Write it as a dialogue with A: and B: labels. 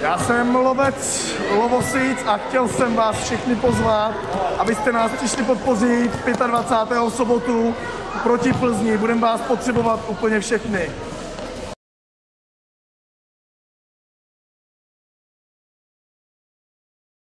A: Já jsem lovec Lovosic a chtěl jsem vás všechny pozvat, abyste nás přišli podpořit 25. sobotu proti Plzni. Budeme vás potřebovat úplně všechny.